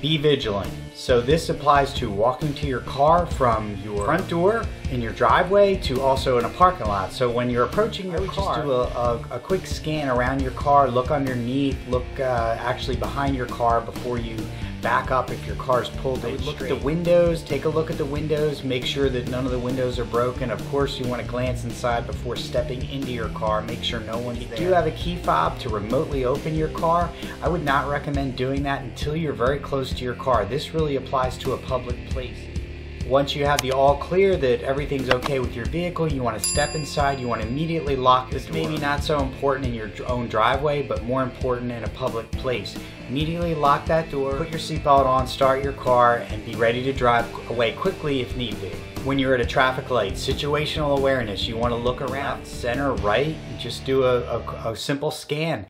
Be vigilant. So this applies to walking to your car from your front door in your driveway to also in a parking lot. So when you're approaching your car, just do a, a, a, quick scan around your car, look underneath, look uh, actually behind your car before you back up if your car's pulled in. Look at the windows, take a look at the windows, make sure that none of the windows are broken. Of course, you want to glance inside before stepping into your car, make sure no one's there. If you have a key fob to remotely open your car, I would not recommend doing that until you're very close to your car. This really applies to a public place. Once you have the all clear that everything's okay with your vehicle, you want to step inside, you want to immediately lock this maybe not so important in your own driveway, but more important in a public place. Immediately lock that door, put your seatbelt on, start your car, and be ready to drive away quickly if need be. When you're at a traffic light, situational awareness, you want to look around, center, right, just do a, a, a simple scan.